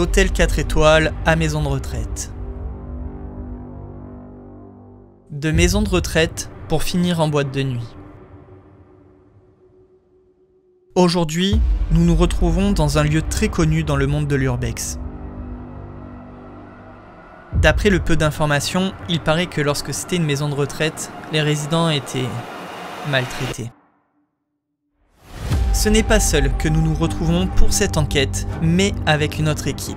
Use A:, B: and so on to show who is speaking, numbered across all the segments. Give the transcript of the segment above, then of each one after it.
A: d'hôtel 4 étoiles à maison de retraite. De maison de retraite pour finir en boîte de nuit. Aujourd'hui, nous nous retrouvons dans un lieu très connu dans le monde de l'urbex. D'après le peu d'informations, il paraît que lorsque c'était une maison de retraite, les résidents étaient maltraités. Ce n'est pas seul que nous nous retrouvons pour cette enquête, mais avec une autre équipe.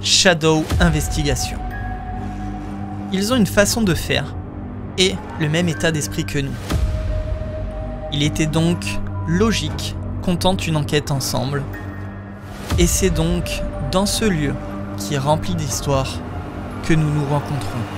A: Shadow Investigation. Ils ont une façon de faire et le même état d'esprit que nous. Il était donc logique qu'on tente une enquête ensemble. Et c'est donc dans ce lieu qui est rempli d'histoires que nous nous rencontrons.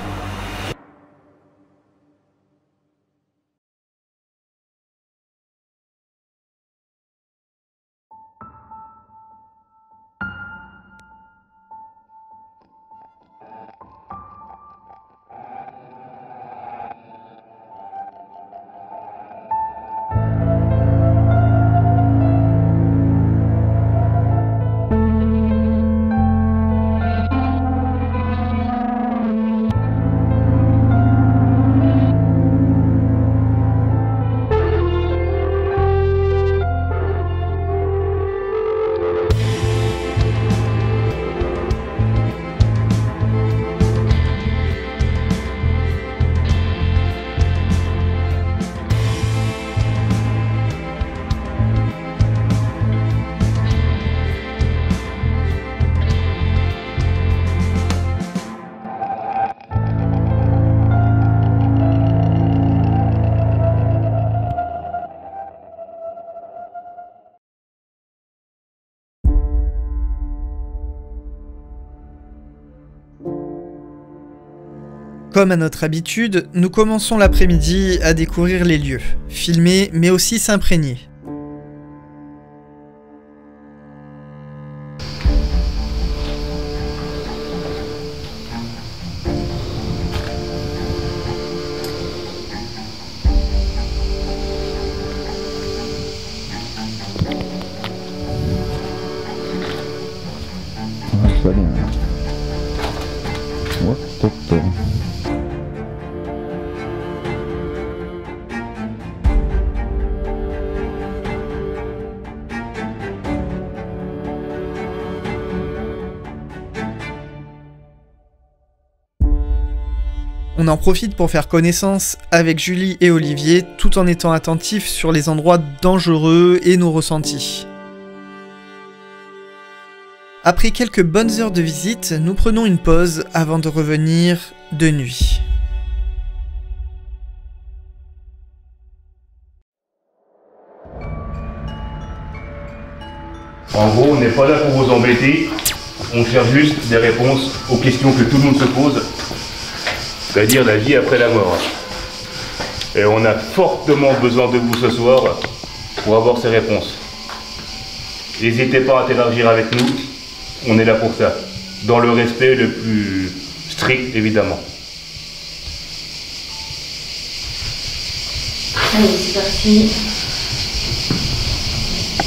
A: Comme à notre habitude, nous commençons l'après-midi à découvrir les lieux, filmer mais aussi s'imprégner. Profite pour faire connaissance avec Julie et Olivier tout en étant attentifs sur les endroits dangereux et nos ressentis. Après quelques bonnes heures de visite, nous prenons une pause avant de revenir de nuit.
B: En gros, on n'est pas là pour vous embêter. On cherche juste des réponses aux questions que tout le monde se pose, c'est-à-dire la vie après la mort. Et on a fortement besoin de vous ce soir pour avoir ces réponses. N'hésitez pas à interagir avec nous, on est là pour ça, dans le respect le plus strict évidemment.
C: Allez, c'est parti.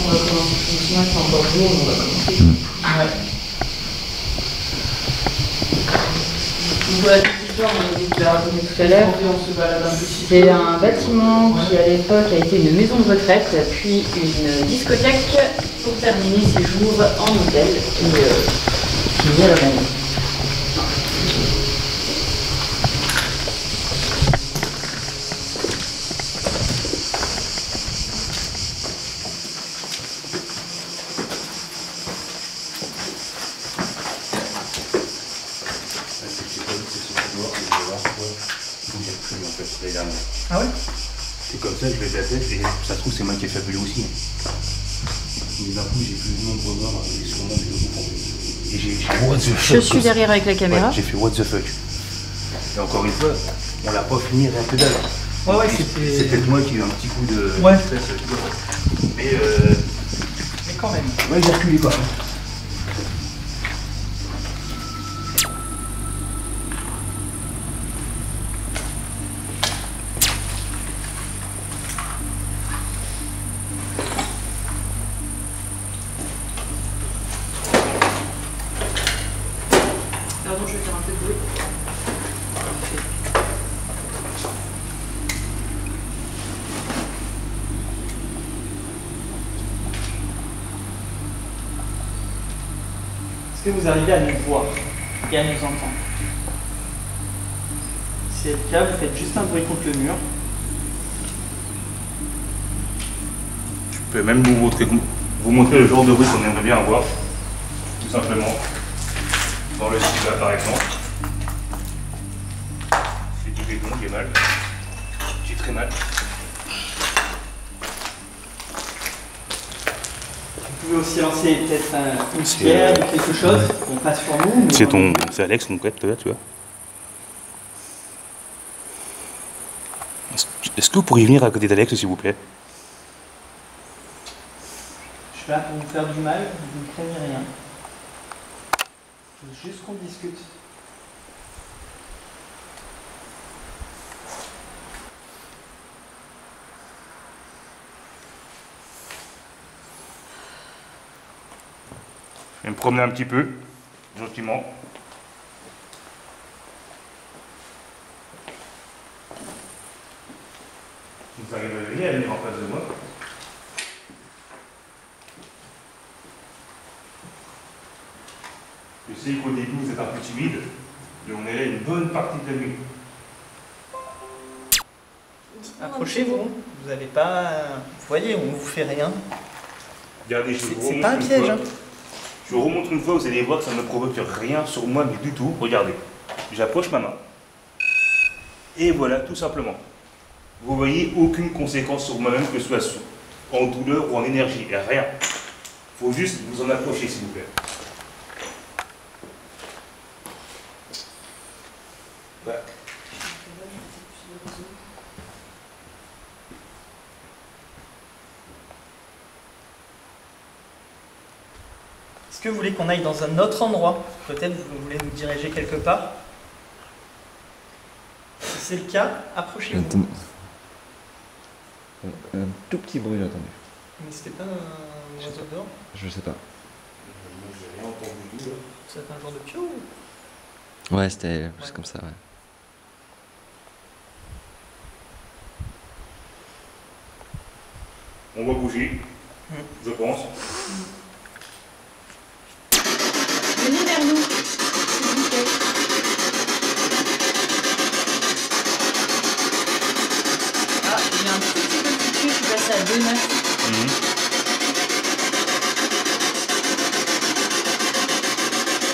C: On va commencer tout doucement, c'est encore jour, on va commencer. Ouais. Donc voilà, tout à l'heure. C'est un bâtiment qui à l'époque a été une maison de retraite, puis une discothèque pour terminer ses jours en hôtel et euh, finir le rêve.
A: Ah ouais
B: C'est comme ça, je vais la tête et ça se trouve, c'est moi qui ai fabuleux aussi. Mais d'un coup, j'ai vu de morts et son nom de Et j'ai j'ai what the fuck?
C: Je suis derrière avec la caméra.
B: Ouais, j'ai fait what the fuck. Et encore une fois, on l'a pas fini rien que dalle.
A: Ouais, ouais,
B: C'est
A: c'était.
B: peut-être moi qui ai eu un petit coup de
A: Ouais.
B: Mais euh,
A: Mais quand même.
B: ouais, j'ai reculé quoi.
A: Vous arrivez à nous voir et à nous entendre Si c'est le cas, vous faites juste un bruit contre le mur.
B: Je peux même vous montrer, vous montrer le genre de bruit qu'on aimerait bien avoir, tout simplement, dans le style par exemple.
A: Pouvez aussi lancer peut-être un- une pierre
B: euh,
A: ou quelque chose. On passe sur nous.
B: C'est
A: on-
B: ton, c'est Alex, mon pote, là, tu vois. Est-ce- Est-ce que vous pourriez venir à côté d'Alex, s'il vous plaît?
A: Je suis là pour vous faire du mal, vous ne craignez rien. Je veux juste qu'on discute.
B: Je vais me promener un petit peu, gentiment. Vous arrivez à venir en face de moi. Je sais qu'au début vous êtes un peu timide, mais on est là une bonne partie de la nuit.
A: Approchez-vous. Vous n'avez pas. Vous voyez, on ne vous fait rien.
B: Regardez, je
A: C'est
B: vous
A: c'est
B: remontre
A: pas un piège. hein.
B: Je vous remontre une fois, vous allez voir que ça ne provoque rien sur moi, du tout. Regardez, j'approche ma main. Et voilà, tout simplement. Vous voyez aucune conséquence sur moi-même, que ce soit en douleur ou en énergie. Rien. faut juste vous en approcher, s'il vous plaît. Voilà.
A: Est-ce que vous voulez qu'on aille dans un autre endroit Peut-être vous voulez nous diriger quelque part Si c'est le cas, approchez-vous.
D: Un, un tout petit bruit, j'ai entendu.
A: Mais c'était pas un oiseau dehors
D: Je sais pas.
B: J'ai rien entendu du tout, là.
A: C'est un genre de pio ou-
D: Ouais, c'était plus comme ça, ouais.
B: On va bouger, je pense.
C: Venez vers nous, s'il vous plaît. Ah, j'ai un petit peu de foutu, je suis passée à 2,9.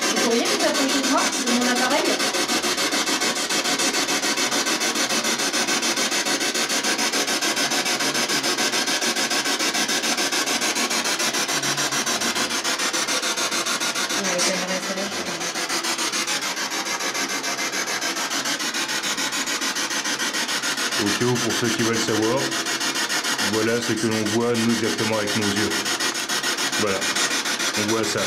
C: Vous pourriez vous approcher de moi, de mon appareil Ouais, la caméra est celle-là, je sais pas.
B: Au cas où, pour ceux qui veulent savoir, voilà ce que l'on voit nous exactement avec nos yeux. Voilà, on voit ça.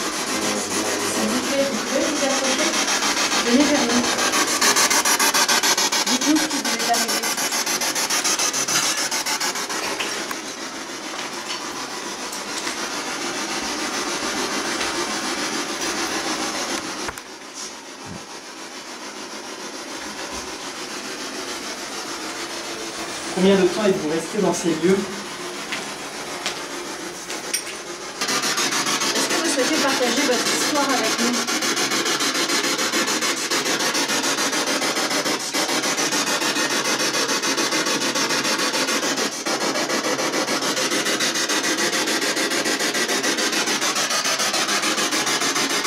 C: S'il vous plaît, vous pouvez vous approcher Venez vers nous. Dites-nous ce qui vous est arrivé.
A: Combien de temps êtes-vous resté dans ces lieux
C: Est-ce que vous souhaitez partager votre histoire avec nous?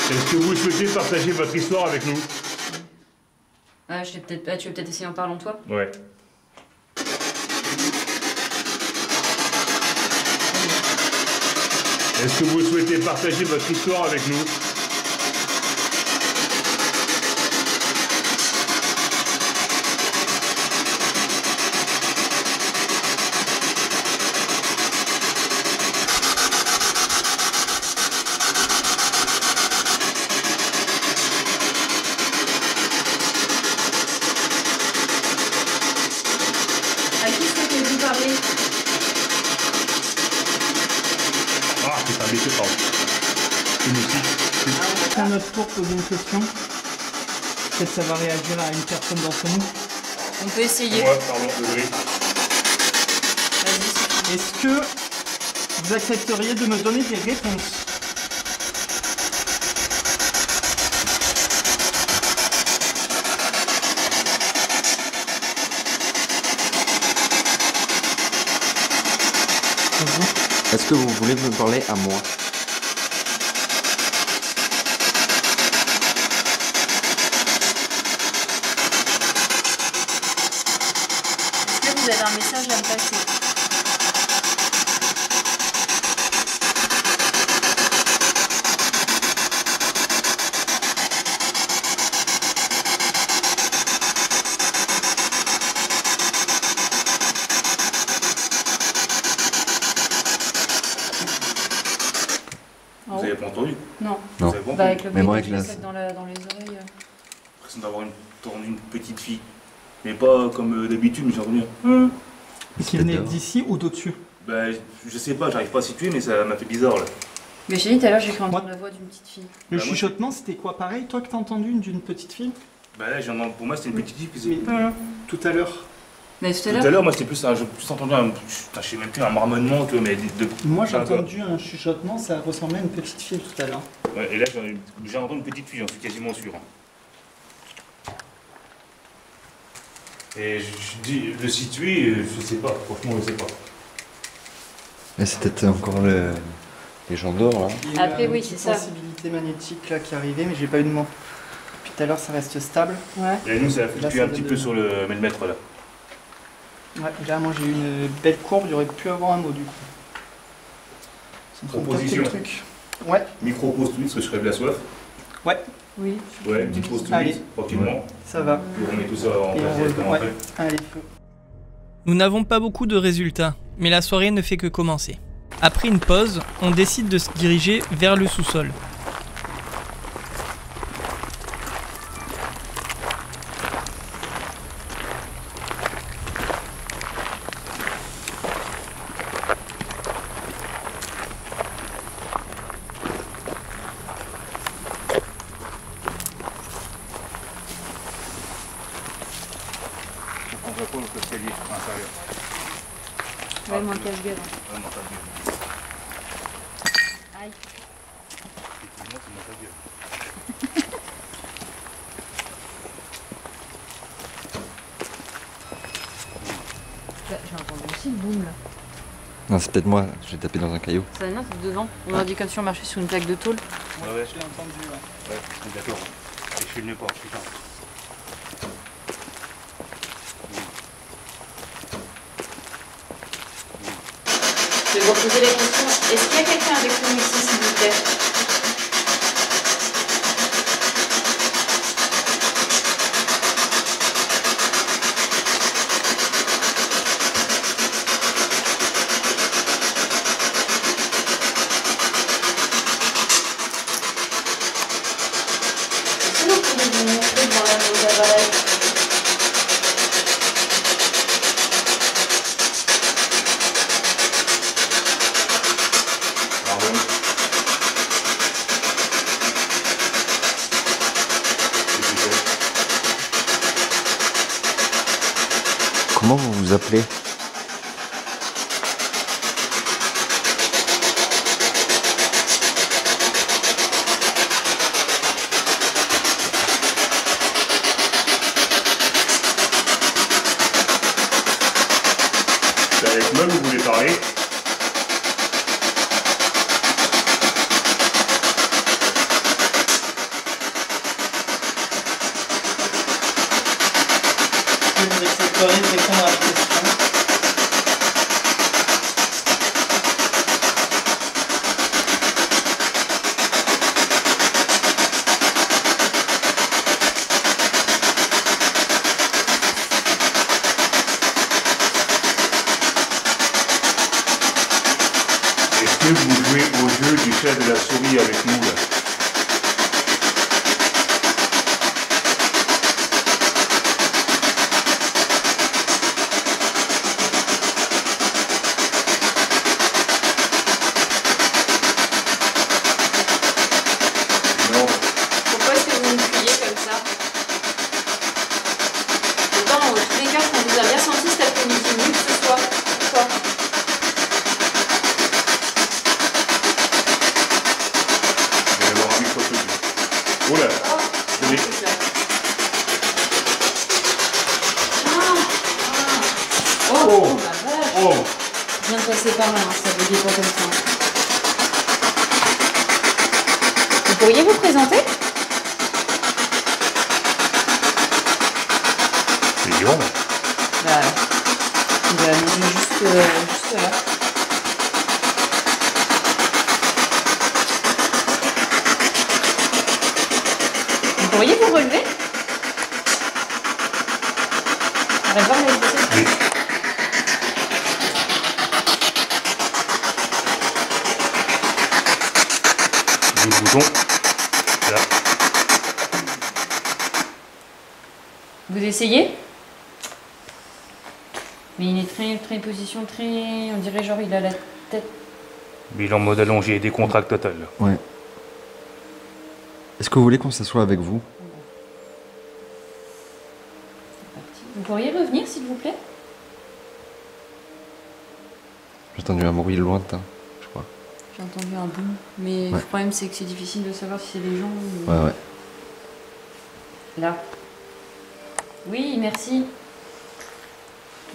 B: Est-ce que vous souhaitez partager votre histoire avec nous?
C: Ah, je vais peut-être pas. Tu veux peut-être essayer en parlant toi?
B: Ouais. Est-ce que vous souhaitez partager votre histoire avec nous aussi.
A: À notre tour poser une question. Peut-être ça va réagir à une personne d'entre nous.
C: On peut essayer.
B: Moi, pardon, désolé.
C: Vas-y.
A: Est-ce que vous accepteriez de me donner des réponses?
D: Est-ce que vous voulez me parler à moi
C: Est-ce que vous avez un message à me passer En
B: Vous
C: haut
B: avez pas entendu
C: Non.
D: Non.
B: Vous avez pas
C: Bah,
B: entendu
C: avec le
D: Mais moi,
C: bruit
D: avec
C: que
D: la-
C: j'ai dans, la- dans les oreilles. euh.
B: l'impression d'avoir une, entendu une petite fille. Mais pas comme euh, d'habitude, mais j'ai entendu un...
A: Qui venait d'ici ou d'au-dessus?
B: Bah, je sais pas, j'arrive pas à situer, mais ça m'a fait bizarre là.
C: Mais j'ai dit tout à l'heure, j'ai cru entendre la voix d'une petite fille.
A: Le
B: Bah, moi,
A: chuchotement, c'était quoi Pareil, toi que t'as entendu une d'une petite fille?
B: Bah là, j'ai entendu- pour moi, c'était une petite fille qui faisait.
A: Tout à l'heure.
C: Mais tout à
B: Tout à
C: l'heure,
B: moi, c'était plus un. J'ai plus entendu un. Putain, je sais même plus, un marmonnement, tu vois, mais de.
A: Moi, j'ai entendu un chuchotement, ça ressemblait à une petite fille tout à l'heure.
B: Ouais, et là, j'ai j'ai entendu une petite fille, j'en suis quasiment sûr. Et je, je dis, le situer, je sais pas, franchement, je sais pas.
D: Mais c'est peut-être encore le... les gens d'or là.
A: Il y a
C: Après,
A: une
C: oui, c'est ça.
A: sensibilité magnétique là qui est arrivée, mais j'ai pas eu de mot. Depuis tout à l'heure, ça reste stable.
C: ouais.
B: Et nous, ça a fluctué un petit peu
A: de-
B: sur le millimètre là.
A: Ouais, là, moi, j'ai eu une belle courbe, j'aurais pu avoir un mot du coup.
B: Proposition.
A: truc. Ouais,
B: Micro pause tout de suite, parce que je crève la soif.
C: Oui.
B: Ouais, une petite pause tout de suite, tranquillement.
A: ça va.
B: Puis on met tout ça en place directement
A: ouais.
B: après.
A: Allez, feu.
E: Nous n'avons pas beaucoup de résultats, mais la soirée ne fait que commencer. Après une pause, on décide de se diriger vers le sous-sol.
B: Faut qu'on répond au escalier inférieur.
C: Ouais, moins cache-gueule. hein.
B: Ah non, pas bien.
C: Aïe.
B: C'est gueule.
C: J'ai entendu aussi le boom là.
D: Non, c'est peut-être moi, j'ai tapé dans un caillou.
C: Ça non, c'est devant. On aurait dit comme si on marchait sur une plaque de tôle.
B: Ouais, ouais,
A: Je l'ai entendu, ouais.
B: ouais, d'accord. Et je filme pas, putain.
C: Je vais vous question. Est-ce qu'il y a quelqu'un avec nous ici, s'il vous plaît Est-ce que vous pouvez vous montrer dans la vos appareils
B: Pardon.
D: Comment vous vous appelez
B: C'est avec moi que vous voulez parler
A: Est-ce que vous accepteriez de répondre à la question
B: Est-ce que vous jouez au jeu du chat de la souris avec nous là Oh là je l'ai.
C: Oh,
B: Oh.
C: oh, la vache.
B: Oh
C: Je viens de passer par là, hein, ça veut pas comme ça. Vous pourriez vous présenter
B: C'est dur, mais.
C: Bah, bah non, juste, euh, juste là. Vous pourriez vous relever On va voir les dossiers.
B: Oui. Le bouton. Là.
C: Vous essayez? Mais il est très, très position, très. On dirait genre il a la tête.
B: Bilan mode allongé, décontracte total.
D: Ouais. Est-ce que vous voulez qu'on s'assoie avec vous?
C: Vous pourriez revenir s'il vous plaît?
D: J'ai entendu un bruit lointain.
C: J'ai entendu un boum. Mais
D: Ouais.
C: le problème c'est que c'est difficile de savoir si c'est des gens ou.
D: Ouais, ouais.
C: Là. Oui, merci.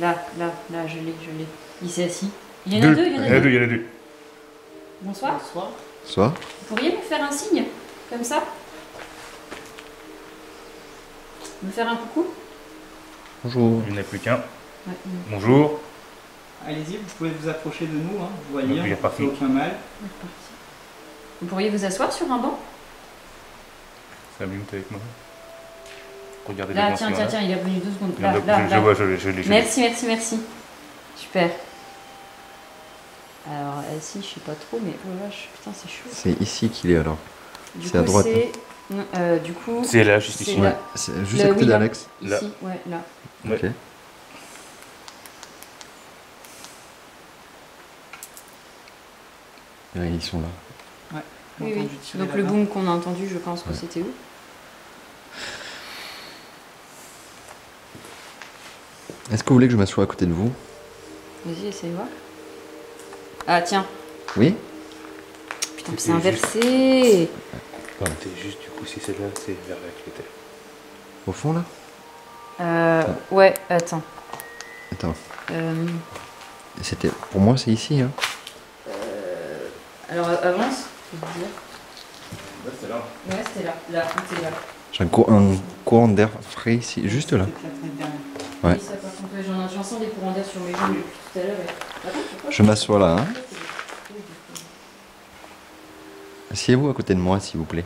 C: Là, là, là, je l'ai, je l'ai. Il s'est assis. Il y en a deux, il y en a deux.
B: il y en a deux.
C: Bonsoir.
D: Soit
C: Vous pourriez me faire un signe Comme ça? Me faire un coucou?
D: Bonjour.
B: Il n'y en a plus qu'un.
C: Ouais,
B: Bonjour.
E: Allez-y, vous pouvez vous approcher de nous, hein. vous voyez,
B: il parti.
E: fait aucun mal.
C: c'est. Vous pourriez vous asseoir sur un banc
B: 5 minutes avec moi. Regardez
C: Là, tiens, tiens,
B: là.
C: tiens, il est revenu deux secondes.
B: Il y en
C: Là,
B: a-
C: là,
B: je, je
C: là.
B: vois, je l'ai, je l'ai. je l'ai.
C: Merci, merci, merci. Super. Alors, euh, si, je sais pas trop, mais oh la vache, putain, c'est chaud.
D: C'est ici qu'il est alors.
C: Du
D: C'est à droite,
C: c'est- euh, du coup,
B: C'est là, juste
C: C'est
B: ici.
D: Ouais, c'est juste à côté d'Alex.
B: Là.
C: ici, ouais, là.
B: Ouais.
D: Ok. Ouais, ils sont là.
C: Oui, oui.
E: Tirer
C: Donc le boom qu'on a entendu, je pense que
D: Ouais.
C: c'était où?
D: Est-ce que vous voulez que je m'assoie à côté de vous?
C: Vas-y, essaye de voir. Ah, tiens.
D: Oui
C: Putain, c'est inversé.
B: Non, t'es juste, du coup, si c'est là, c'est vers là que j'étais.
D: Au fond là?
C: Euh, ouais, attends.
D: Attends.
C: Euh,
D: C'était. Pour moi c'est ici hein.
C: Alors, avance, je vais te dire.
B: Ouais, c'est là.
C: Ouais, c'était là. Là, c'était là.
D: J'ai un, cour- un courant d'air frais ici, juste là. Ouais.
C: Oui, ça, par contre, ouais, j'en sens des courants d'air sur mes jambes depuis tout à l'heure. et-
D: Je m'assois là hein. Asseyez-vous à côté de moi s'il vous plaît.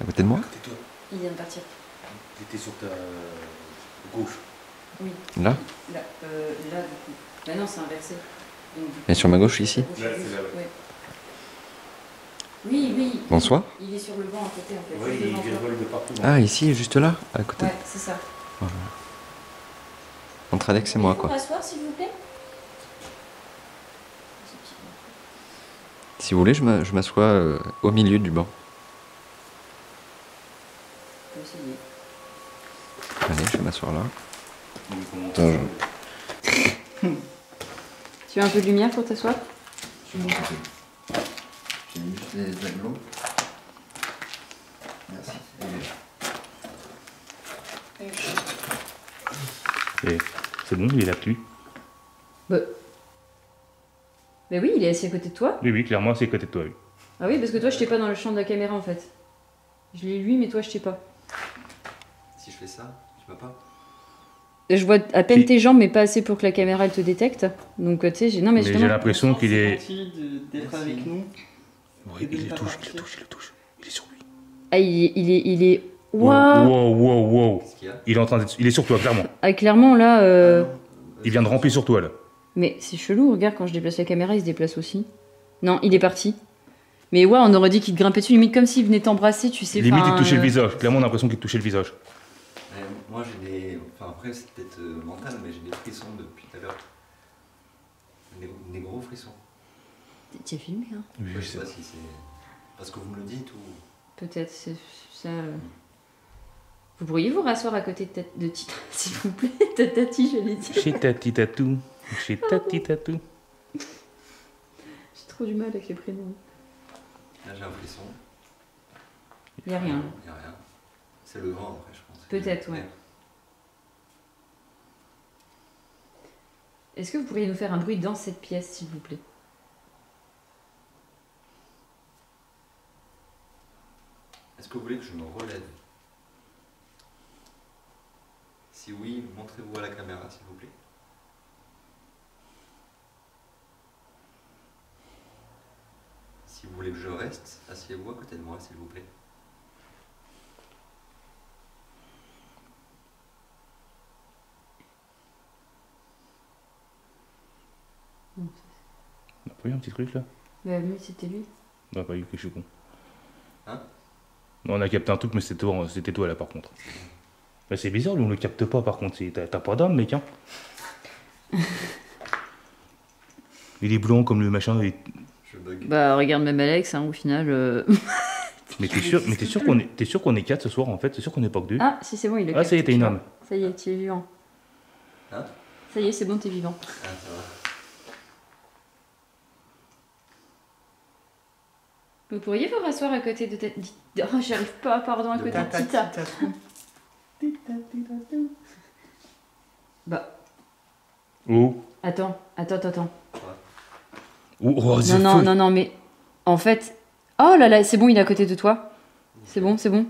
D: À côté de moi.
C: Il vient de partir.
B: T'étais sur ta gauche.
C: Oui,
D: Là
C: là, euh, là, du coup. Bah non, c'est inversé. Donc,
D: Et sur ma gauche ici
B: Là, ouais.
C: Oui, oui.
D: Bonsoir.
C: Il est sur le banc à côté, en fait.
B: Oui, il virevole de partout.
D: Ah ici, juste là, à côté.
C: Ouais, c'est ça.
D: Entre Alex et moi quoi.
C: Vous rasseoir, s'il vous plaît?
D: Si vous voulez, je m'assois euh, au milieu du banc.
C: On peut essayer.
D: Je là. Attends,
C: Tu veux un peu de lumière pour t'asseoir?
D: J'ai juste les aglos. Merci.
B: Et C'est bon, il est là-dessus.
C: Bah. Bah oui, il est assis à côté de toi.
B: Oui, oui, clairement, c'est à côté de toi. oui.
C: Ah oui, parce que toi, je t'ai pas dans le champ de la caméra, en fait. Je l'ai lui, mais toi, je t'ai pas.
D: Si je fais ça, tu pas
C: Je vois à peine
B: Et-
C: tes jambes, mais pas assez pour que la caméra, elle te détecte. Donc, euh, tu sais, j'ai... Non, mais,
B: Mais j'ai l'impression qu'il est.
E: d'être avec nous.
B: Oui, il le touche, il le touche, il le touche. Il est sur lui.
C: Ah, il est... Il est... Il est...
B: Wow,
C: Waouh
B: wow, wow, wow.
D: Qu'est-ce qu'il y a
B: Il est en train d'être. Il est sur toi, clairement.
C: Ah, clairement, là... euh,
B: Il vient de ramper sur toi, là.
C: Mais c'est chelou, regarde, quand je déplace la caméra, il se déplace aussi. Non, il est parti. Mais ouais, on aurait dit qu'il te grimpait dessus, limite comme s'il venait t'embrasser, tu sais.
B: Limite, il touchait le
C: euh,
B: visage. Clairement, on a l'impression qu'il te touchait le visage.
D: Moi j'ai des. Enfin après c'est peut-être euh, mental, mais j'ai des frissons depuis tout à l'heure. Des, des gros frissons.
C: Tu as filmé, hein?
B: Oui,
D: je sais pas si c'est. Parce que vous me le dites ou.
C: Peut-être, c'est ça. euh. Vous pourriez vous rasseoir à côté de, de Tita, s'il vous plaît De Tati, j'allais dire.
B: Chez Tati Tatou. J'ai tati tatou.
C: J'ai trop du mal avec les prénoms.
D: Là, j'ai un frisson.
C: Y a rien.
D: Il a rien. C'est le vent, après, je pense.
C: Peut-être, ouais. Est-ce que vous pourriez nous faire un bruit dans cette pièce, s'il vous plaît?
D: Est-ce que vous voulez que je me relève? Si oui, montrez-vous à la caméra, s'il vous plaît. Si vous voulez que je reste, asseyez-vous à côté de moi, s'il vous plaît.
B: On a pas eu un petit truc là
C: Bah oui, c'était lui.
B: On a pas eu que je suis con.
D: Hein
B: Non, on a capté un truc, mais c'était toi, c'était toi là par contre. Bah, c'est bizarre, lui on le capte pas par contre. C'est- T'as t'as pas d'âme, mec, hein Il est blanc comme le machin. il-
D: Je bug.
C: Bah regarde même Alex, hein, au final. euh,
B: Mais t'es sûr, mais t'es sûr qu'on est, t'es sûr qu'on est 4 ce soir en fait? T'es sûr qu'on n'est pas que 2
C: Ah, si c'est bon, il est
B: Ah, ça y est, t'es une âme.
C: Ça y est, tu es vivant.
D: Hein
C: Ça y est, c'est bon, t'es vivant.
D: Ah, ça va.
C: Vous pourriez vous rasseoir à côté de tête. Oh, j'arrive pas, pardon, à côté de Tita. Bah,
B: Oh,
C: attends, attends, attends, attends.
B: oh, oh,
C: Non, non,
B: fou.
C: non, non, mais en fait. Oh là là, c'est bon, il est à côté de toi. C'est bon, c'est bon.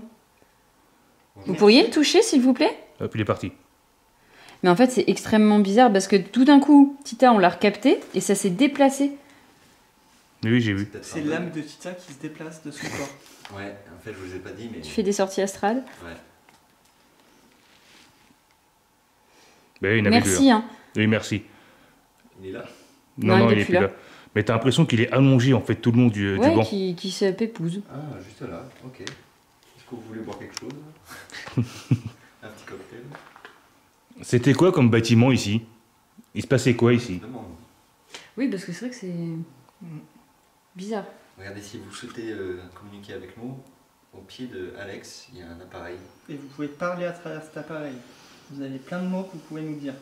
C: Vous pourriez le toucher, s'il vous plaît?
B: Hop, il est parti.
C: Mais en fait, c'est extrêmement bizarre parce que tout d'un coup, Tita, on l'a recapté et ça s'est déplacé.
B: Oui, j'ai vu.
A: C'est
D: bug.
A: l'âme de Tita qui se déplace de son corps.
D: Ouais, en fait, je vous ai pas dit, mais.
C: Tu fais des sorties astrales.
D: Ouais.
B: Il y en avait
C: Merci, hein.
B: hein. Oui, merci.
D: Il est là
B: Non, non, il est plus là. Mais t'as l'impression qu'il est allongé en fait tout le long du, du
C: Ouais,
B: banc.
C: qui, qui se pépouse.
D: Ah, juste là, ok. Est-ce que vous voulez boire quelque chose Un petit cocktail?
B: C'était quoi comme bâtiment ici? Il se passait quoi ici?
C: Oui, parce que c'est vrai que c'est bizarre.
D: Regardez, si vous souhaitez euh, communiquer avec nous, au pied de Alex, il y a un appareil.
A: Et vous pouvez parler à travers cet appareil. Vous avez plein de mots que vous pouvez nous dire.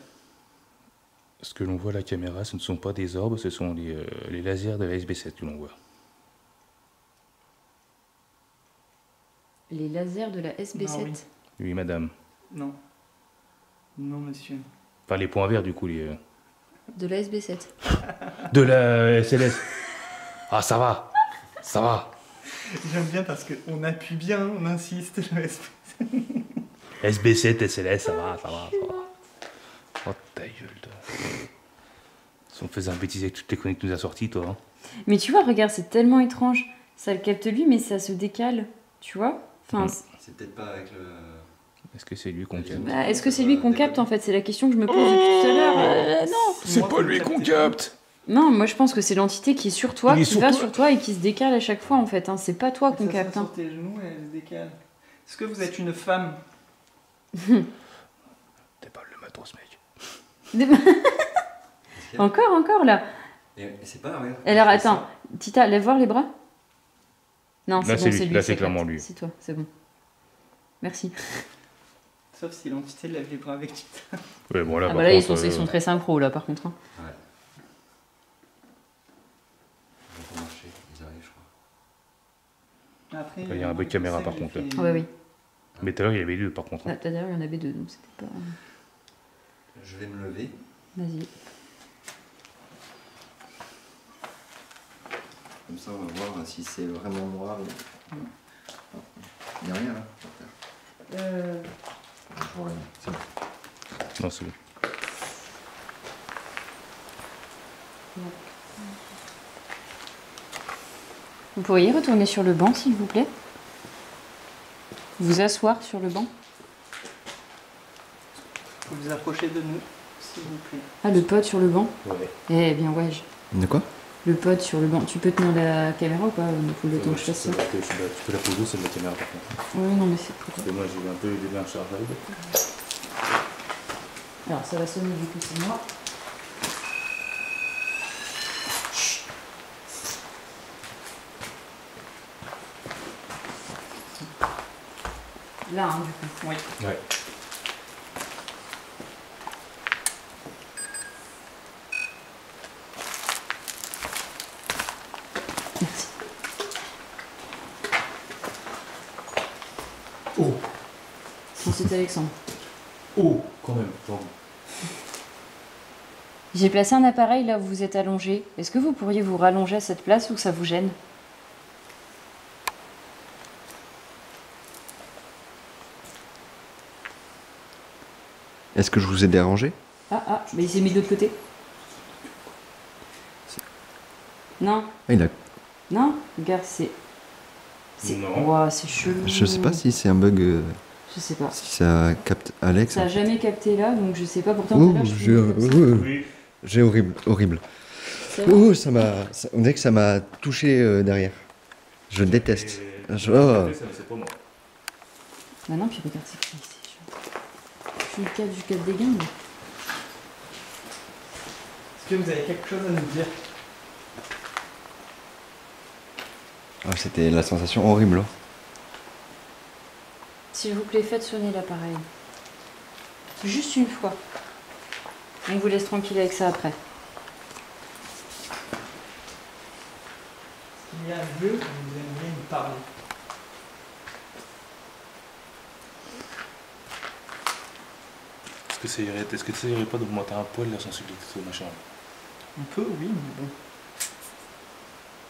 B: Ce que l'on voit à la caméra, ce ne sont pas des orbes, ce sont les, euh, les lasers de la SB7 que l'on voit.
C: Les lasers de la SB7.
A: Non, oui.
B: Oui, madame.
A: Non. Non, monsieur.
B: Enfin, les points verts, du coup, les... euh,
C: De la SB7.
B: De la SLS. Ah, ça va. Ça va.
A: J'aime bien parce qu'on appuie bien, on insiste. le SP.
B: SB7, SLS, ça va, ça va, ça va. Oh, ta gueule, toi. Si on faisait un bêtise avec toutes les conneries que tu nous as sorties, toi. hein.
C: Mais tu vois, regarde, c'est tellement étrange. Ça le capte lui, mais ça se décale. Tu vois Enfin,
B: Mm.
C: c'est-
D: C'est peut-être pas avec le.
B: Est-ce que c'est lui qu'on capte
C: bah, est-ce que c'est lui qu'on capte en fait? C'est la question que je me pose depuis tout à l'heure. Euh, non
A: C'est pas lui qu'on capte.
C: Non, moi je pense que c'est l'entité qui est sur toi,
B: est
C: qui
B: sur
C: va
B: toi.
C: sur toi et qui se décale à chaque fois en fait. Hein. C'est pas toi qu'on capte. hein.
A: sur tes genoux et elle se décale. Est-ce que vous êtes une femme
B: T'es pas le matos, mec.
C: Encore, encore là.
D: C'est pas, regarde.
C: Alors, attends. Tita, lève voir les bras. Non, c'est bon,
B: lui.
C: c'est lui.
B: Là, c'est clairement lui.
C: C'est toi, c'est bon. Merci.
A: Sauf si l'entité lève les bras avec Tita.
B: Ouais, bon, là,
C: Ah bah là, ils sont, ils
B: euh,
C: sont très synchro là par contre. hein.
D: Ouais. Ils vont pas marcher, ils arrivent, je crois.
A: Après,
B: Il y a un
A: euh,
B: bug caméra, par contre,
A: fait-
C: Ah ouais, oui.
B: Mais tout à l'heure, il y avait deux, par contre. hein.
C: Ah, T'as d'ailleurs, il y en avait deux donc c'était pas.
D: Je vais me lever.
C: Vas-y.
D: Comme ça, on va voir si c'est vraiment noir. ou- Il n'y a rien là. terre.
C: Euh...
D: Je vois rien. C'est bon.
B: Non, c'est lui.
C: Vous pourriez retourner sur le banc s'il vous plaît Vous asseoir sur le banc
A: Vous vous approchez de nous, s'il vous plaît.
C: Ah, le pote sur le banc
B: Ouais.
C: Eh bien, ouais. je-
D: De quoi
C: Le pote sur le banc. Tu peux tenir la caméra ou pas Il faut le temps que je fasse ça.
B: Tu peux la poser, c'est de la caméra, par contre.
C: Oui, non, mais c'est pour
B: Parce que moi, j'ai un peu les mains chargées.
C: Alors, ça va sonner du coup, c'est moi. Là, hein, du coup.
A: Oui.
C: Merci.
E: Oh
C: C'est Alexandre.
E: Oh,
B: quand même, pardon.
C: J'ai placé un appareil là où vous êtes allongé. Est-ce que vous pourriez vous rallonger à cette place ou ça vous gêne?
D: Est-ce que je vous ai dérangé
C: Ah, ah, mais il s'est mis de l'autre côté. Non,
D: Ah, il a...
C: non, regarde, c'est. C'est. Ouah, c'est chelou.
D: Je sais pas si c'est un bug, euh,
C: Je sais pas.
D: si ça capte Alex.
C: Ça a jamais capté là, donc je sais pas. Pourtant,
D: Oh,
C: tout à l'heure, je
D: j'ai
C: faisais comme ça.
D: euh,
B: Oui.
D: j'ai horrible, horrible.
C: Vrai
D: Oh, ça m'a... ça- On dirait que ça m'a touché euh, derrière. Je déteste.
B: Et-
D: Je- oh.
B: C'est pas moi.
C: Bah non, puis regarde, c'est qui ici suis le cas du cas des gains.
E: Est-ce que vous avez quelque chose à nous dire?
D: Ah, C'était la sensation horrible. hein.
C: S'il vous plaît, faites sonner l'appareil. Juste une fois. On vous laisse tranquille avec ça après.
E: Il y a un lieu où vous aimeriez nous parler?
B: Que ça irait, est-ce que ça irait pas d'augmenter un poil la sensibilité de ce machin
E: On peut, oui, mais bon.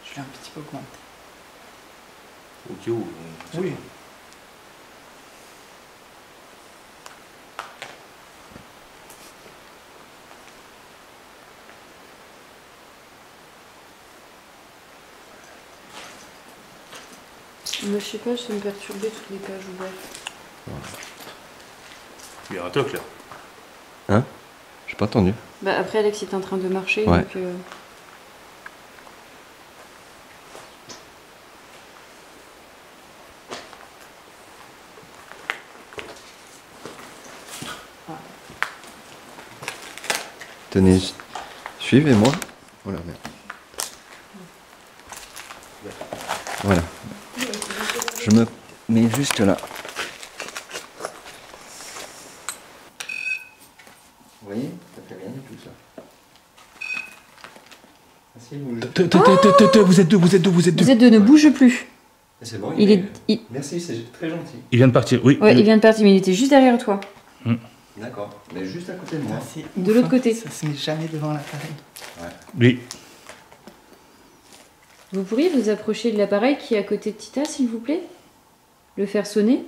E: Je l'ai un petit peu augmenté.
B: Au on sait
E: Oui.
B: pas.
C: Moi, je sais pas, ça me perturbait toutes les pages ouvertes.
B: Il y a un toc là.
D: Pas entendu.
C: Bah, après, Alex est en train de marcher,
D: Ouais.
C: donc. euh,
D: Tenez, su- suivez-moi. Voilà. Voilà. Je me mets juste là. Vous voyez Ça fait rien du tout ça. Asseyez-vous.
B: Vous êtes deux, vous êtes deux, vous êtes
C: Vous êtes deux, ne bouge plus.
D: C'est bon,
C: Il est.
D: Merci, c'est très gentil.
B: Il vient de partir, oui.
C: Ouais, il vient de partir, mais il était juste derrière toi.
D: D'accord. Mais juste à côté de moi.
C: De l'autre côté.
E: Ça se met jamais devant l'appareil.
B: Oui.
C: Vous pourriez vous approcher de l'appareil qui est à côté de Tita, s'il vous plaît? Le faire sonner?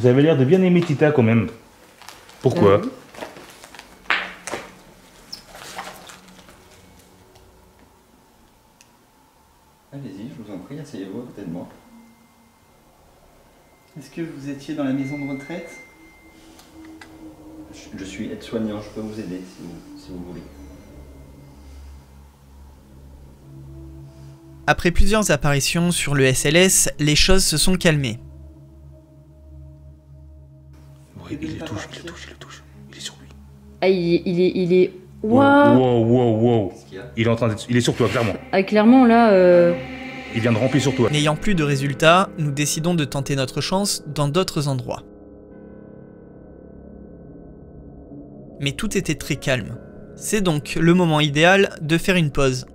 B: Vous avez l'air de bien aimer Tita quand même. Pourquoi
C: Euh,
D: Allez-y, je vous en prie, asseyez-vous à côté de moi.
E: Est-ce que vous étiez dans la maison de retraite?
D: Je, je suis aide-soignant, je peux vous aider si vous, si vous voulez.
A: Après plusieurs apparitions sur le SLS, les choses se sont calmées.
B: Oui, il le touche, il le touche, il le touche. Il est sur lui.
C: Ah, il est. Il est. Il est...
B: Wow,
C: Waouh
B: wow, wow, Il est en train d'être. Il est sur toi, clairement.
C: Ah, clairement, là. euh,
B: Il vient de ramper sur toi.
A: N'ayant plus de résultats, nous décidons de tenter notre chance dans d'autres endroits. Mais tout était très calme. C'est donc le moment idéal de faire une pause.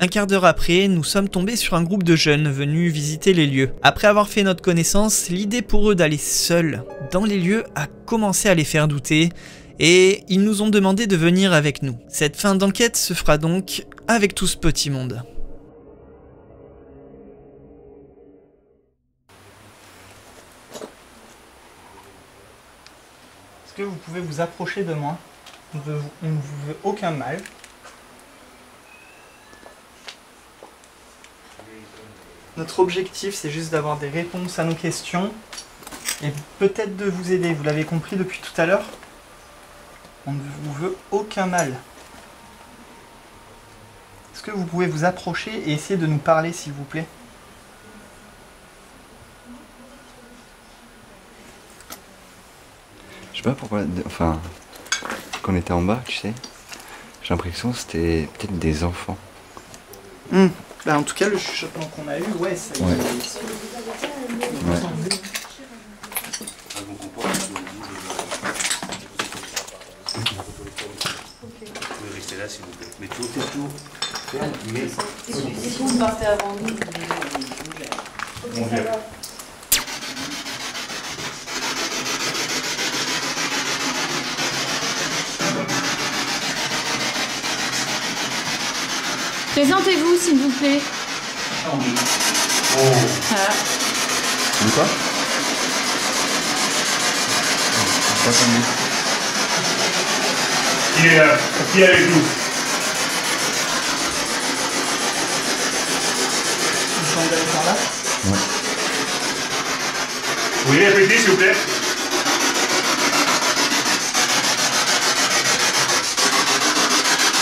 A: Un quart d'heure après, nous sommes tombés sur un groupe de jeunes venus visiter les lieux. Après avoir fait notre connaissance, l'idée pour eux d'aller seuls dans les lieux a commencé à les faire douter et ils nous ont demandé de venir avec nous. Cette fin d'enquête se fera donc avec tout ce petit monde.
E: Est-ce que vous pouvez vous approcher de moi? On ne vous- veut aucun mal. Notre objectif, c'est juste d'avoir des réponses à nos questions et peut-être de vous aider. Vous l'avez compris depuis tout à l'heure On ne vous veut aucun mal. Est-ce que vous pouvez vous approcher et essayer de nous parler, s'il vous plaît?
D: Je sais pas pourquoi. Enfin, quand on était en bas, tu sais, j'ai l'impression que c'était peut-être des enfants.
E: Bah, en tout cas, le chuchotement qu'on a eu, ouais, ça
D: y
E: est.
D: Ouais.
B: Restez là, s'il vous plaît. Mais tout autour. Mais...
C: Si vous partez avant nous,
B: on.
C: Présentez-vous, s'il vous plaît. Voilà.
D: De quoi
B: Qui est là Qui est avec nous?
A: Une chambre d'aller par là?
B: Vous voulez répéter, s'il vous plaît?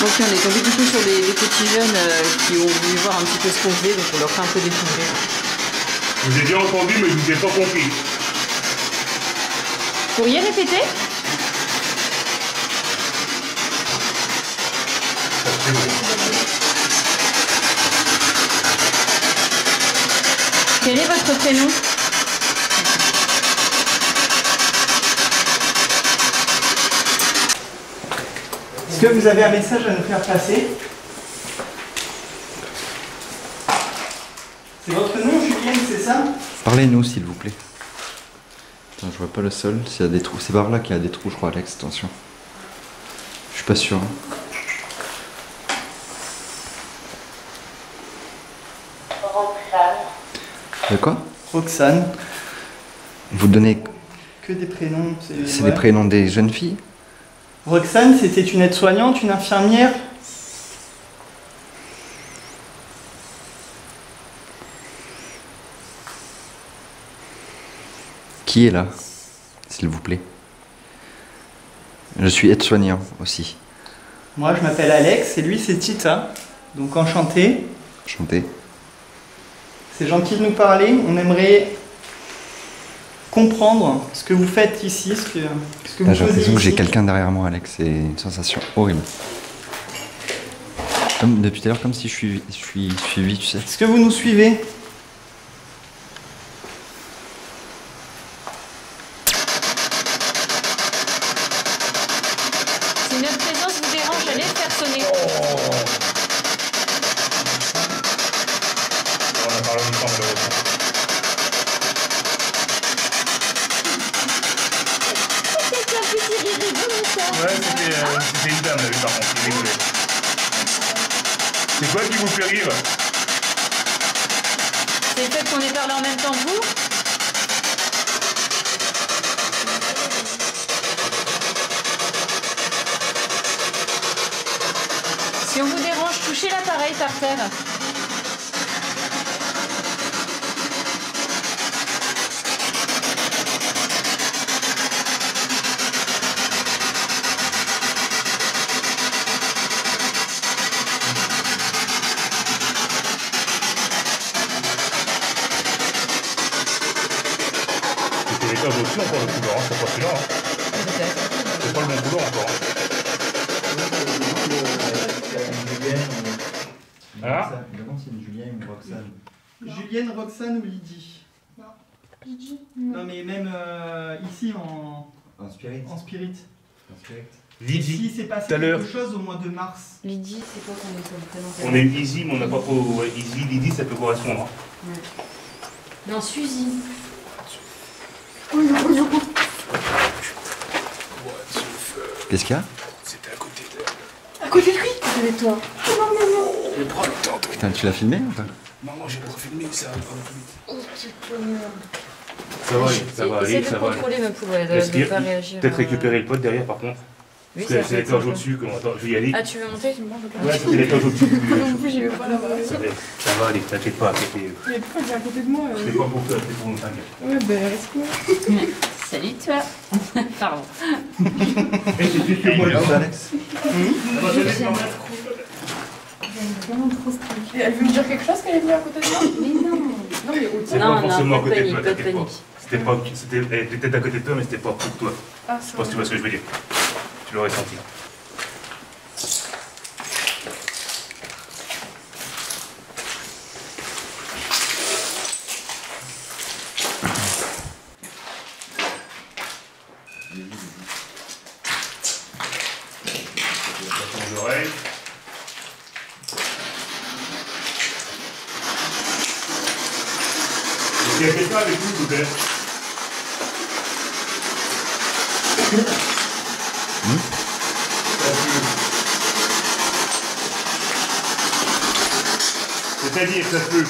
C: On est tombé du coup sur des, des petits jeunes euh, qui ont voulu voir un petit peu ce qu'on faisait, donc on leur fait un peu découvrir.
B: Je vous ai bien entendu, mais je vous ai pas compris.
C: Vous pourriez répéter? Quel est votre prénom?
A: Est-ce que vous avez un message à nous faire passer C'est votre nom, Julienne, c'est ça
D: Parlez-nous, s'il vous plaît. Attends, je vois pas le sol. S'il y a des trous, c'est par là qu'il y a des trous, je crois, Alex. Attention. Je suis pas sûr. hein. De quoi
A: Roxane.
D: Vous donnez.
A: Que des prénoms.
D: C'est
A: ouais.
D: les prénoms des jeunes filles
A: Roxane, c'était une aide-soignante, une infirmière?
D: Qui est là S'il vous plaît? Je suis aide-soignant aussi.
A: Moi, je m'appelle Alex et lui, c'est Tita. Donc, enchanté.
D: Chanté.
A: C'est gentil de nous parler. On aimerait comprendre ce que vous faites ici, ce que, ce que vous
D: Là, j'ai l'impression que j'ai quelqu'un derrière moi, Alex. C'est une sensation horrible. Comme depuis tout à l'heure, comme si je suis, je suis suivi, tu sais.
A: Est-ce que vous nous suivez
C: Si notre présence vous dérange, allez le faire sonner.
B: On a parlé en même temps, malheureusement. Ouais, c'était euh, c'était une dame, là, par contre, qui rigolait. C'est quoi qui vous fait rire
C: C'est le fait qu'on ait parlé en même temps que vous Si on vous dérange, touchez l'appareil par terre.
B: C'était l'étage au-dessus encore le couloir, hein, c'est pas celui-là. Hein. C'est pas le bon couloir encore. Hein
D: Julienne ou Roxane.
A: Julienne, Roxane ou Lydie? Lydie Non, mais même euh, ici en,
D: Un spirit.
A: en spirit.
B: Lydie.
A: Ici, c'est passé quelque chose au mois de mars.
C: Lydie, c'est quoi qu'on est comme prénom
B: On est easy, mais on n'a pas trop. ouais, easy, Lydie, ça peut correspondre. hein.
C: Non, Suzy.
D: Qu'est-ce qu'il y a
B: C'était à côté de.
F: À côté de lui Avec toi.
B: Mais prends le temps, toi.
D: Putain, tu l'as filmé ou pas
B: Non, non, j'ai pas filmé, ça va pas
F: Oh, petite poignard.
B: Ça va, ça va
C: Essaye de
B: ça va aller.
C: contrôler ma poule, ouais, de ne pas réagir.
B: Peut-être
C: euh,
B: récupérer le pote derrière par contre.
C: Oui,
B: Parce
C: ça
B: que c'est l'étage au-dessus, je vais y aller.
C: Ah, tu veux monter
B: Ouais, c'est l'étage au-dessus.
F: Non plus, j'y vais pas là-bas.
B: Ça va, ça va aller, t'inquiète pas.
F: Mais pourquoi il est à côté de moi
B: C'est
F: euh
B: pas pour toi, c'est pour nous, t'inquiète.
F: Ouais, ben reste-moi.
C: Salut toi Pardon.
B: Et c'est juste que moi, là.
D: Alex
B: Ça va, ça va,
F: Vraiment trop stressée. Et Elle veut me dire quelque chose qu'elle est venue à côté de moi?
C: Mais non
F: Non, mais au
B: C'est pas forcément à côté de toi, t'inquiète pas. C'était pas, elle était à côté de toi, mais c'était pas pour toi.
F: Ah,
B: Je pas si tu vois ce que je veux dire le ressenti. Il y a quelqu'un avec nous, peut-être C'est-à-dire, ça se peut.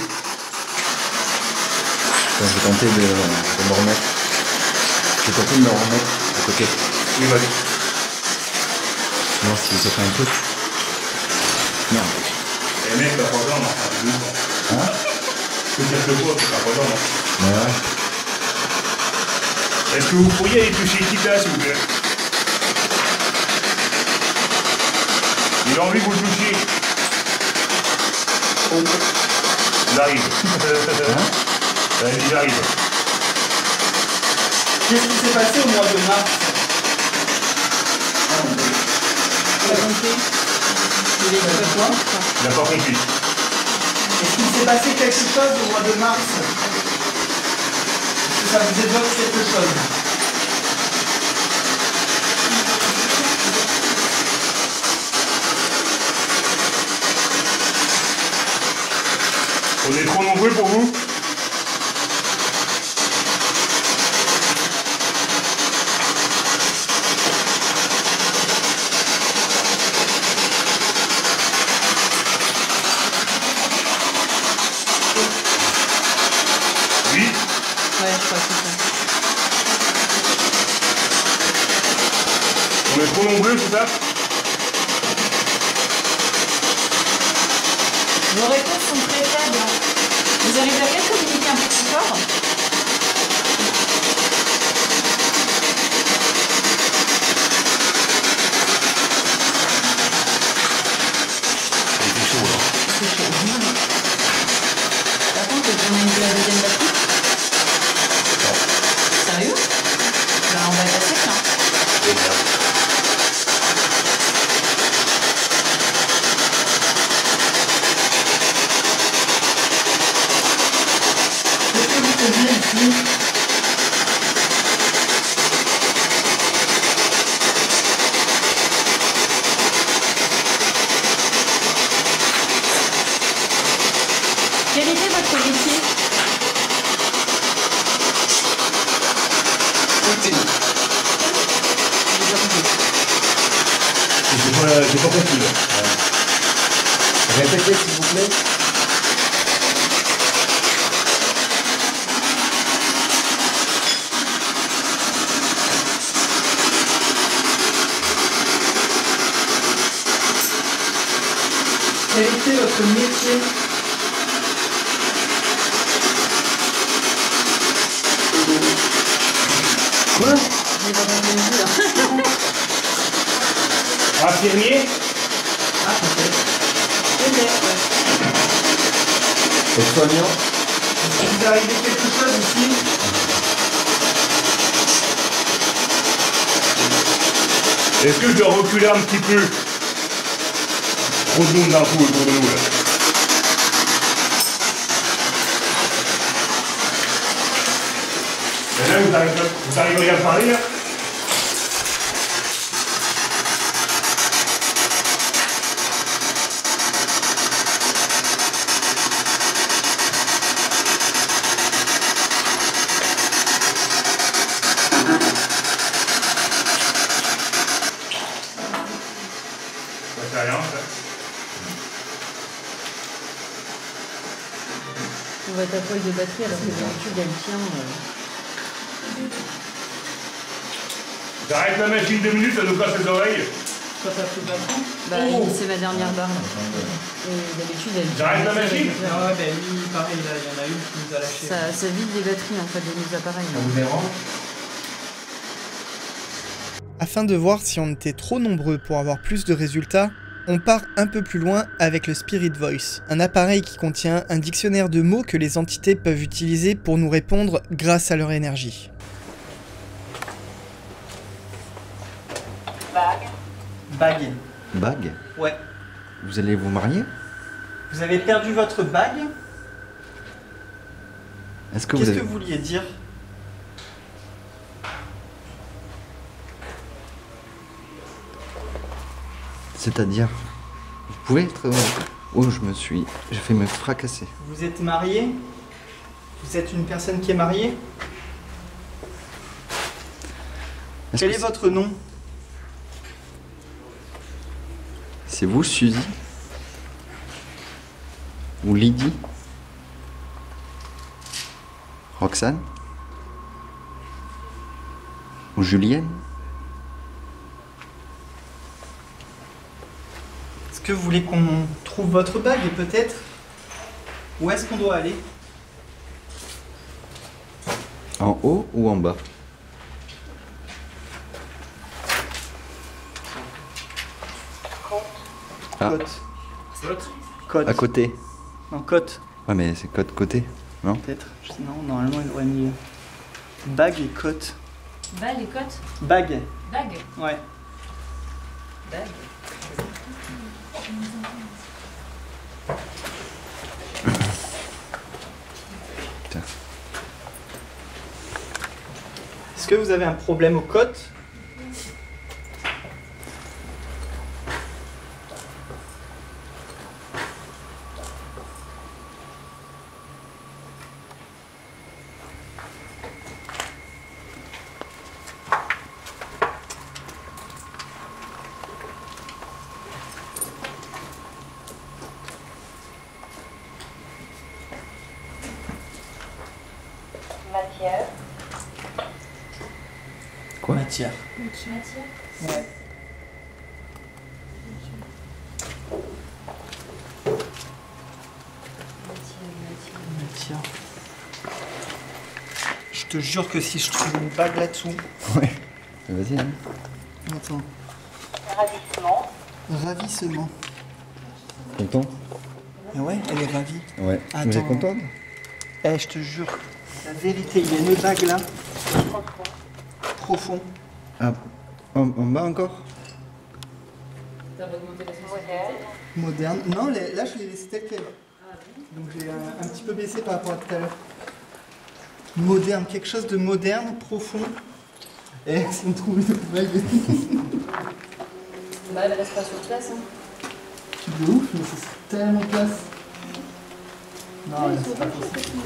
D: Attends, je vais tenter de, de me remettre. Je vais tenter de me remettre à côté.
B: Oui, vas-y.
D: Voir si ça fait un truc. Merde.
B: Eh mec, t'as pas besoin, on en deux ans.
D: Hein
B: Je peux dire que quoi, t'as pas besoin, non
D: Ouais.
B: Est-ce que vous pourriez aller toucher là, s'il vous plaît? Il a envie que vous le touchiez. J'arrive. Allez, j'arrive.
E: Qu'est-ce qui s'est passé au mois de mars
C: compris Il est de quoi
B: Il n'a pas compris.
E: Est-ce qu'il s'est passé quelque chose au mois de mars Est-ce que ça vous évoque quelque chose
B: On est trop nombreux pour vous Oui
C: Ouais, je crois que c'est ça.
B: On est trop nombreux, c'est ça?
C: Très faibles. Vous à peut-être communiquer un peu plus fort
B: Il était chaud, là.
C: C'est chaud. Par contre, on a une la deuxième batterie Sérieux Bah, on va être assez plein.
B: Oh, merde.
E: Qu'est-ce que vous faisiez ici
C: Quel était votre métier
B: J'ai pas, j'ai pas compris, là.
D: Répétez s'il vous plaît.
E: Quel était votre métier
D: Quoi
C: J'ai pas entendu là.
B: Infirmier
E: Ah, peut-être.
C: Peut-être.
D: Et soignant
E: Est-ce qu'il arrivé quelque chose ici
B: Est-ce que je dois reculer un petit peu? Trop de monde d'un coup autour de nous, là. Et là, vous arrivez, vous arrivez à parler, là Ça fait rien, ça.
C: On va être à poil de batterie alors que elle tient. euh,
B: J'arrête la machine deux minutes, ça nous casse les oreilles.
E: De la prendre
C: Bah,
E: Oh.
C: c'est ma dernière barre. là. Et d'habitude elle
B: J'arrête la machine
E: Ah ouais, ben lui, pareil, là, il y en a une qui nous a lâché.
C: Ça, ça vide les batteries en fait de nos appareils.
D: Ça vous dérange?
A: Afin de voir si on était trop nombreux pour avoir plus de résultats, on part un peu plus loin avec le Spirit Voice, un appareil qui contient un dictionnaire de mots que les entités peuvent utiliser pour nous répondre grâce à leur énergie.
E: Bague.
D: Bague
E: Ouais.
D: Vous allez vous marier
E: Vous avez perdu votre bague
D: Est-ce que vous
E: Qu'est-ce
D: avez...
E: que vous vouliez dire
D: C'est-à-dire Vous pouvez être... Oh, je me suis... J'ai fait me fracasser.
E: Vous êtes marié? Vous
A: êtes une personne qui est mariée? Quel
D: que
A: est votre nom?
D: C'est vous, Suzy? Ou Lydie? Roxane? Ou Julienne?
A: Que vous voulez qu'on trouve votre bague et peut-être où est-ce qu'on doit aller
D: En haut ou en bas Ah.
A: Côte. Côte.
D: À côté.
A: Non, côte,
D: Ouais, mais c'est côte côté, non
A: peut-être. Non, normalement, il aurait mis bague et côte.
C: Bague et côte
A: Bague,
C: Bague
A: ouais.
C: Bague.
D: Putain.
A: Est-ce vous avez un problème aux côtes
G: Matière,
D: Quoi
A: Matière.
G: matière,
A: Ouais. Matière. Je te jure que si je trouve une bague là-dessous.
D: Ouais. Vas-y, hein.
A: Attends.
G: ravissement,
A: Ravissement.
D: Content?
A: Ah ouais, elle est ravie.
D: Ouais.
A: Attends.
D: Vous êtes contente?
A: Eh, je te jure, la vérité, il y a une bague là,
G: profond.
D: Ah, en, en bas encore?
G: Moderne,
A: Moderne. Non, les- là, je l'ai laissé tel quel. Donc j'ai un, un petit peu baissé par rapport à tout à l'heure. Moderne, quelque chose de moderne, profond. Eh, si on trouve une bague.
C: Bah, elle reste pas sur place, hein.
A: de ouf, mais ça serait tellement classe. Non, là, c'est pas possible.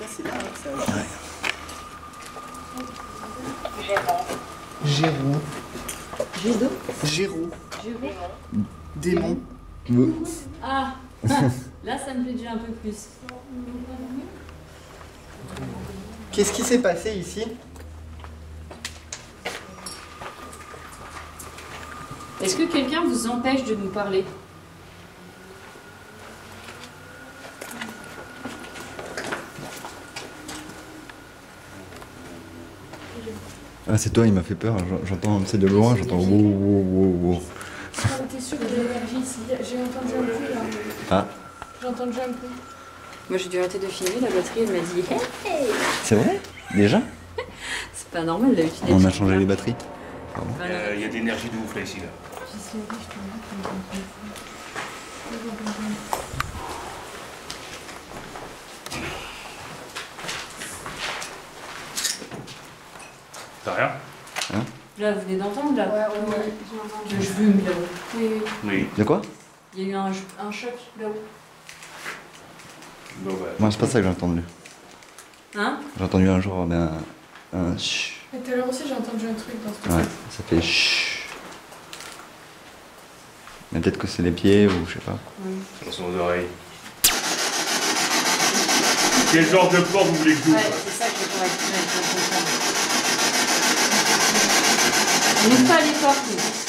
A: Là, c'est là, hein, ça. Géraud.
C: Gédo
A: Géraud.
C: Gédo
A: Démon.
D: Vous-
C: Ah Là, ça me plaît déjà un peu plus.
A: Qu'est-ce qui s'est passé ici?
C: Est-ce que quelqu'un vous empêche de nous parler?
D: Ah, c'est toi, il m'a fait peur. J'en- J'entends, c'est de loin, j'entends wow, wow, wow, wow.
F: T'es sûr de l'énergie ici J'ai entendu un bruit là.
D: Ah,
F: J'ai entendu un bruit.
C: Moi, j'ai dû arrêter de filmer, la batterie, elle m'a dit Hey
D: c'est vrai? Déjà?
C: C'est pas normal d'habitude.
D: On a changé les batteries.
B: Il y a- il y a de l'énergie de ouf là ici. Là.
F: J'y suis allée, je te
B: rien
C: Là, vous venez d'entendre, là
F: Ouais, ouais, ouais, j'ai entendu.
C: Le là-haut.
F: Oui, oui.
B: Oui.
D: De quoi
C: Il y a eu un, un choc là-haut.
B: Bon, bah.
D: Moi, c'est pas ça que j'ai entendu.
C: Hein
D: J'ai entendu un jour un, un chut.
F: Mais tout à l'heure aussi, j'ai entendu un truc dans ce
D: Ouais, ça fait chut. Mais peut-être que c'est les pieds ou je sais pas.
B: Attention aux oreilles. Quel genre de porte vous voulez que j'ouvre
C: Ouais, c'est ça que je pourrais n'ouvre pas les portes.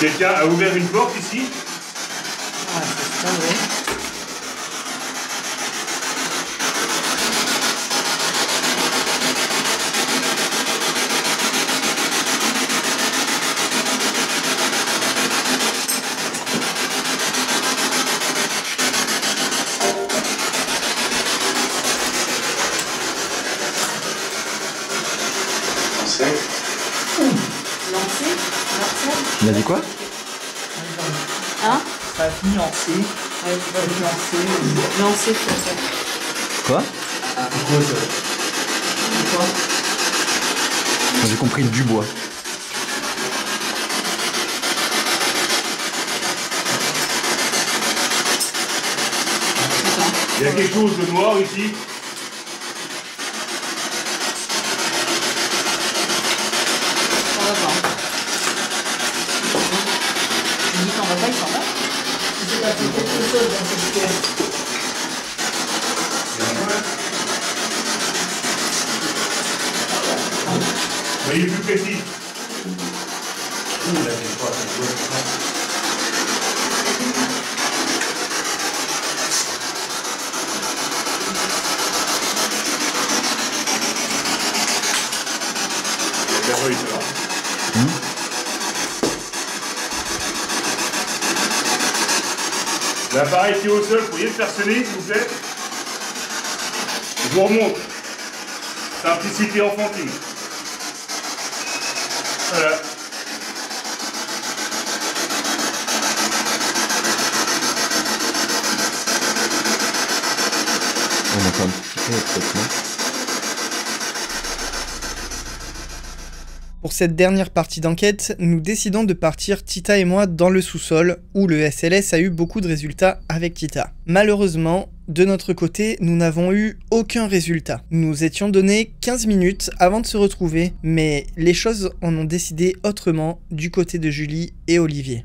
B: Quelqu'un a ouvert une porte ici?
A: Ah, c'est ça, ouais.
C: Lancé Marcel
D: Il a dit quoi?
C: Hein?
A: Ça a fini C.
C: Ouais. Lancé, je pense.
D: Quoi?
A: Quoi
D: J'ai compris du bois.
B: Il y a quelque chose de noir ici.
C: On va voir. Il dit qu'on va pas, il s'en va.
F: J'ai passé quelque chose dans cette pièce.
B: Soyez plus précis. Il y a de la feuille, ça va. L'appareil qui est vous plaît Je vous remonte. Simplicité enfantine. Voilà.
D: On entend un petit peu peut-être, non
A: Pour cette dernière partie d'enquête, nous décidons de partir Tita et moi dans le sous-sol, où le SLS a eu beaucoup de résultats avec Tita. Malheureusement, de notre côté, nous n'avons eu aucun résultat. Nous étions donné 15 minutes avant de se retrouver, mais les choses en ont décidé autrement du côté de Julie et Olivier.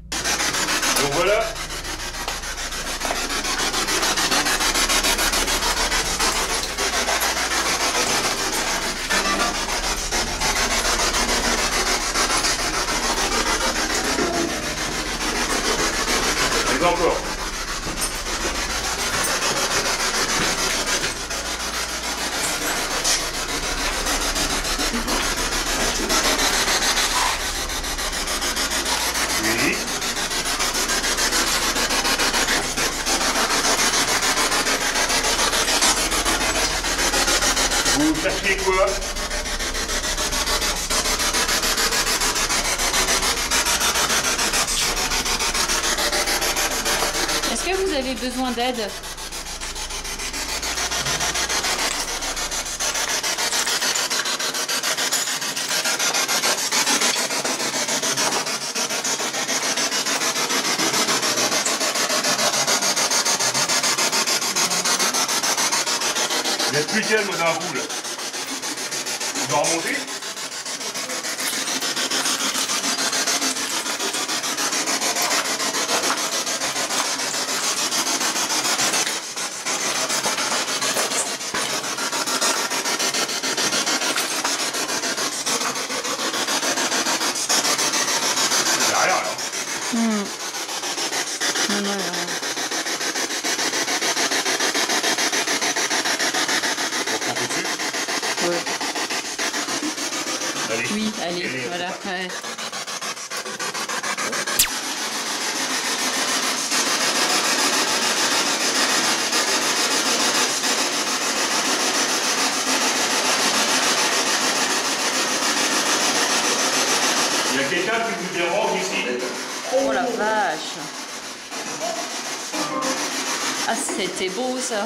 C: C'était beau ça.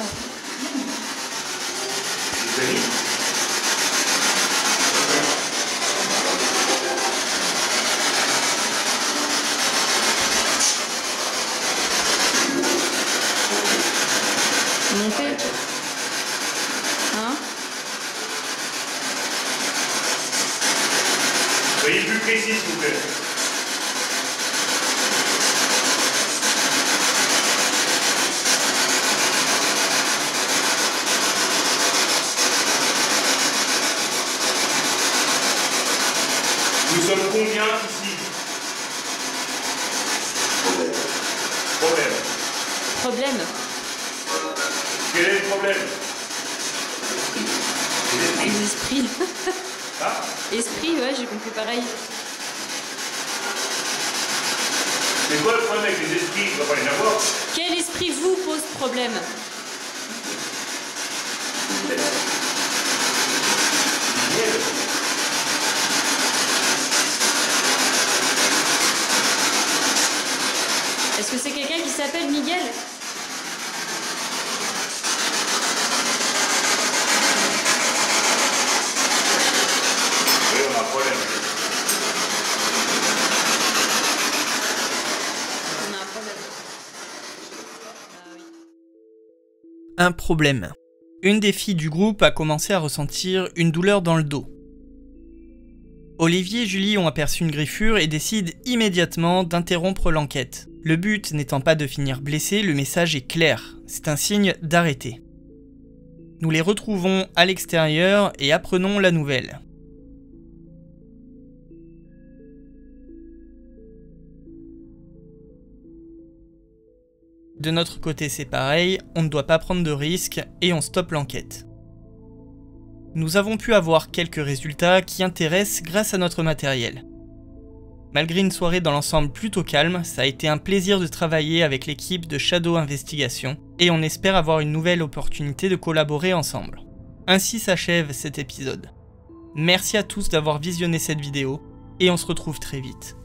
B: Les amis
C: Montez. Hein
B: Soyez plus précis, s'il vous plaît. Nous sommes combien ici Problème.
C: Problème
B: Quel est le problème
C: Les esprits.
B: Ah
C: Esprit, ouais, j'ai compris pareil.
B: C'est quoi le problème avec les esprits? Il ne doit pas les avoir.
C: Quel esprit vous pose problème? Est-ce que c'est quelqu'un qui s'appelle Miguel
B: Oui, on a un problème.
C: On a un problème. Ah oui.
A: Problème. Une des filles du groupe a commencé à ressentir une douleur dans le dos. Olivier et Julie ont aperçu une griffure et décident immédiatement d'interrompre l'enquête. Le but n'étant pas de finir blessé, le message est clair, c'est un signe d'arrêter. Nous les retrouvons à l'extérieur et apprenons la nouvelle. De notre côté c'est pareil, on ne doit pas prendre de risques et on stoppe l'enquête. Nous avons pu avoir quelques résultats qui intéressent grâce à notre matériel. Malgré une soirée dans l'ensemble plutôt calme, ça a été un plaisir de travailler avec l'équipe de Shadow Investigation et on espère avoir une nouvelle opportunité de collaborer ensemble. Ainsi s'achève cet épisode. Merci à tous d'avoir visionné cette vidéo et on se retrouve très vite.